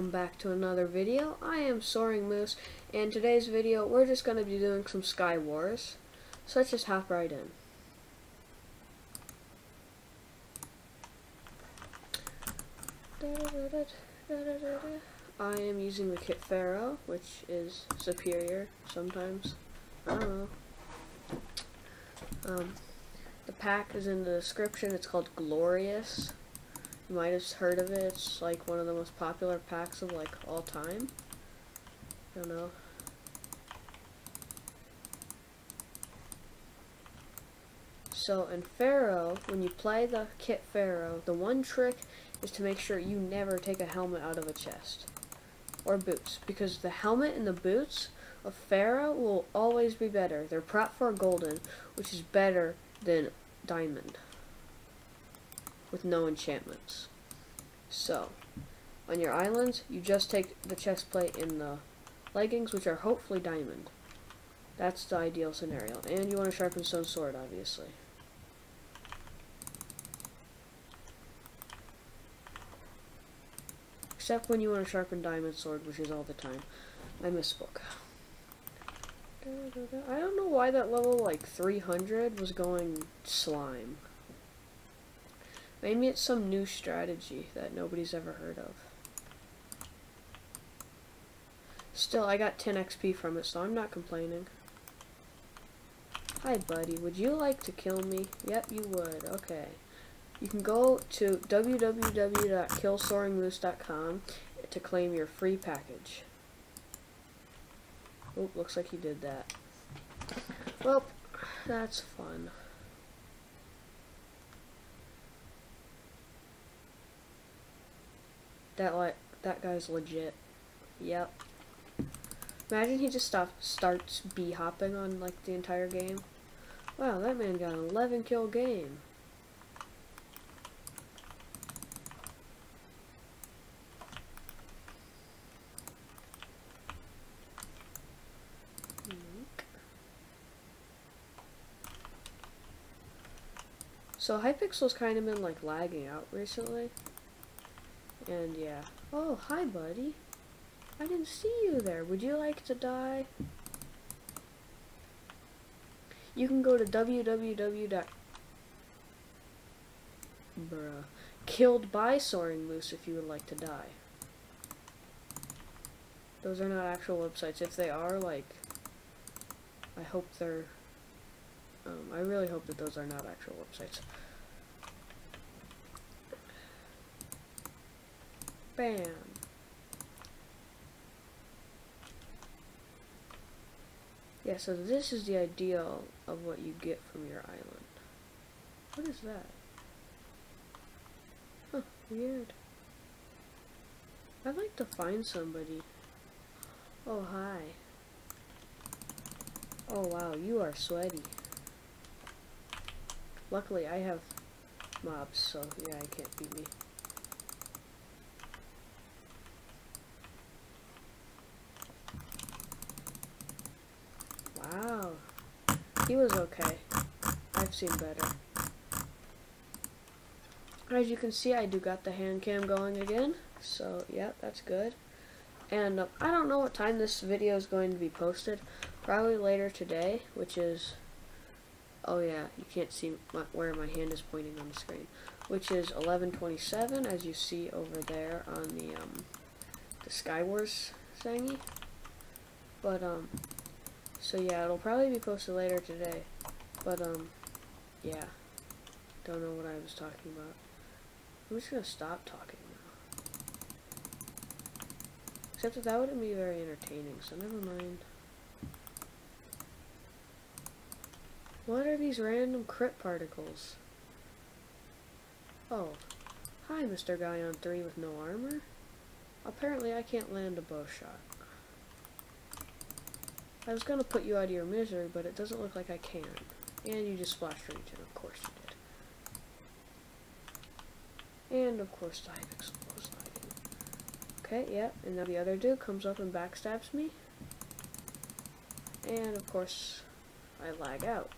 welcome back to another video. I am Soaring Moose, and today's video we're just going to be doing some Sky Wars. So let's just hop right in. I am using the kit Pharaoh, which is superior sometimes. I don't know. Um, the pack is in the description. It's called Glorious. You might have heard of it. It's like one of the most popular packs of like all time. I don't know. So in Pharaoh, when you play the kit Pharaoh, the one trick is to make sure you never take a helmet out of a chest. Or boots. Because the helmet and the boots of Pharaoh will always be better. They're prot four golden, which is better than diamond. With no enchantments. So, on your islands, you just take the chest plate and the leggings, which are hopefully diamond. That's the ideal scenario. And you want a sharpened stone sword, obviously. Except when you want a sharpened diamond sword, which is all the time. I misspoke. I don't know why that level, like, 300 was going slime. Maybe it's some new strategy that nobody's ever heard of. Still, I got 10 XP from it, so I'm not complaining. Hi, buddy. Would you like to kill me? Yep, you would. Okay. You can go to www.killsoaringmoose.com to claim your free package. Oh, looks like he did that. Well, that's fun. That like that guy's legit. Yep. Imagine he just stop, starts b hopping on like the entire game. Wow, that man got an 11 kill game. So Hypixel's kind of been like lagging out recently. And yeah. Oh, hi buddy. I didn't see you there. Would you like to die? You can go to www. Bruh. Killed by Soaring Moose if you would like to die. Those are not actual websites. If they are, like, I hope they're, um, I really hope that those are not actual websites. Bam. Yeah, so this is the ideal of what you get from your island. What is that? Huh, weird. I'd like to find somebody. Oh, hi. Oh, wow, you are sweaty. Luckily, I have mobs, so yeah, I can't beat me. Wow. He was okay. I've seen better. As you can see, I do got the hand cam going again. So, yeah, that's good. And uh, I don't know what time this video is going to be posted. Probably later today, which is... Oh, yeah, you can't see my, where my hand is pointing on the screen. Which is 1127, as you see over there on the, um, the Skywars thingy. But, um, so yeah, it'll probably be posted later today. But, um, yeah. Don't know what I was talking about. I'm just gonna stop talking now. Except that that wouldn't be very entertaining, so never mind. What are these random crit particles? Oh. Hi, Mr. Guy on 3 with no armor. Apparently I can't land a bow shot. I was gonna put you out of your misery, but it doesn't look like I can. And you just splashed regen, of course you did. And of course I was lagging. Okay, yeah, and now the other dude comes up and backstabs me. And of course, I lag out.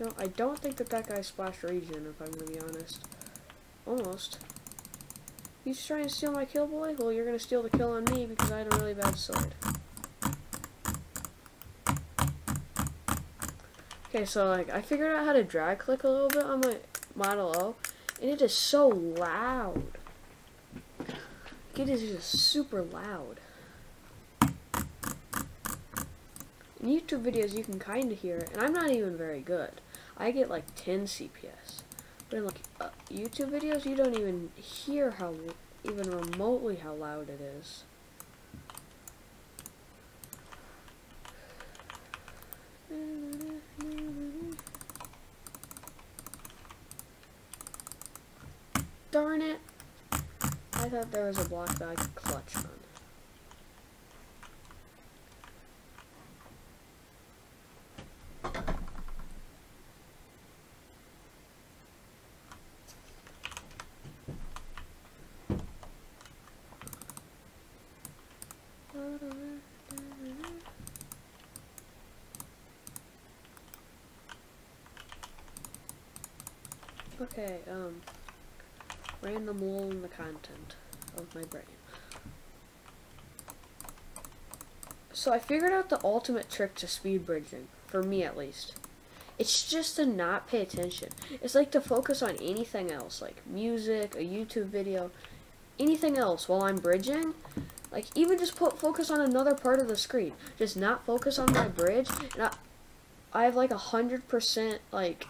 No, I don't think that that guy splashed regen, if I'm gonna be honest. almost. You trying to steal my kill, boy? Well, you're gonna steal the kill on me because I had a really bad sword. Okay, so like I figured out how to drag click a little bit on my Model O, and it is so loud. It is just super loud. In YouTube videos, you can kind of hear it, and I'm not even very good. I get like 10 CPS. But in like YouTube videos, you don't even hear how, even remotely how loud it is. Darn it! I thought there was a block that I could clutch on. Okay, um, random lull in the content of my brain. So I figured out the ultimate trick to speed bridging, for me at least. It's just to not pay attention. It's like to focus on anything else, like music, a YouTube video, anything else while I'm bridging. Like even just put focus on another part of the screen. Just not focus on my bridge. And I, I have like a hundred percent like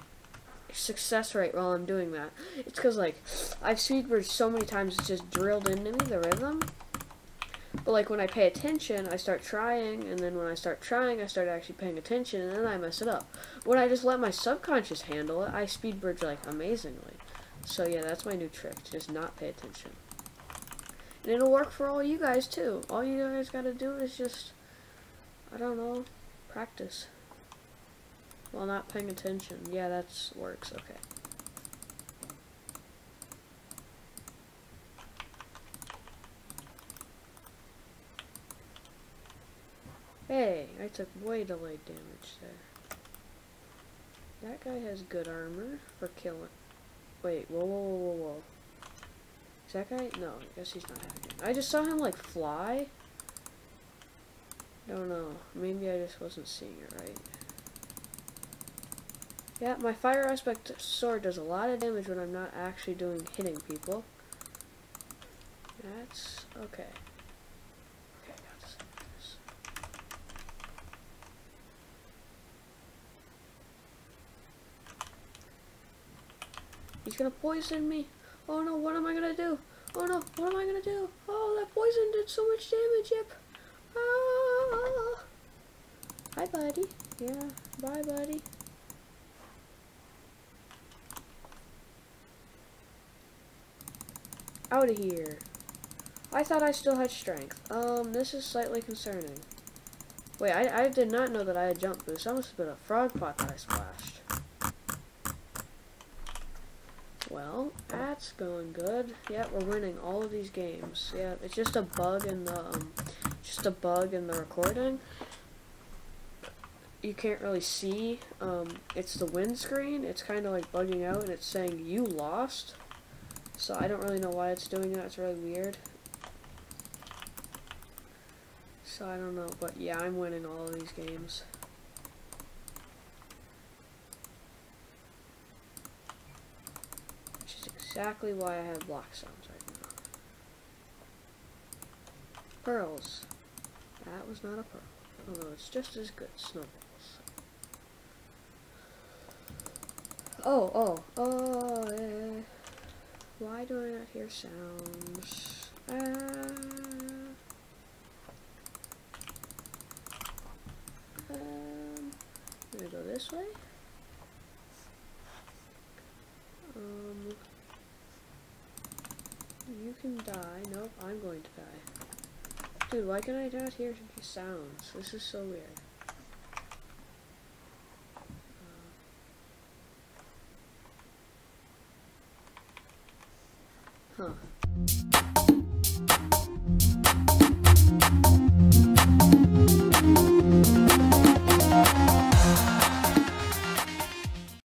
success rate while I'm doing that. It's because, like, I've speed bridged so many times, it's just drilled into me, the rhythm. But, like, when I pay attention, I start trying, and then when I start trying, I start actually paying attention, and then I mess it up. When I just let my subconscious handle it, I speed bridge, like, amazingly. So, yeah, that's my new trick, just not pay attention. And it'll work for all you guys, too. All you guys gotta do is just, I don't know, practice. While not paying attention. Yeah, that works. Okay. Hey, I took way delayed damage there. That guy has good armor for killing. Wait, whoa, whoa, whoa, whoa, whoa. Is that guy? No, I guess he's not hacking. I just saw him, like, fly. Don't know. Maybe I just wasn't seeing it right. Yeah, my fire aspect sword does a lot of damage when I'm not actually doing hitting people. That's okay. Okay, got this. He's gonna poison me. Oh no, what am I gonna do? Oh no, what am I gonna do? Oh, that poison did so much damage, yep. Ah. Hi, buddy. Yeah, bye, buddy. Out of here. I thought I still had strength. Um, this is slightly concerning. Wait, I, I did not know that I had jump boost. That must have been a frog pot that I splashed. Well, that's going good. Yeah, we're winning all of these games. Yeah, it's just a bug in the, um, just a bug in the recording. You can't really see, um, it's the windscreen. It's kind of like bugging out and it's saying you lost. So I don't really know why it's doing that. It's really weird. So I don't know, but yeah, I'm winning all of these games. Which is exactly why I have block sounds right now. Pearls. That was not a pearl. Although it's just as good. Snowballs. Oh, oh, oh, yeah. Why do I not hear sounds? Uh, um, I'm gonna go this way. Um, you can die. Nope, I'm going to die. Dude, why can I not hear sounds? This is so weird. Huh.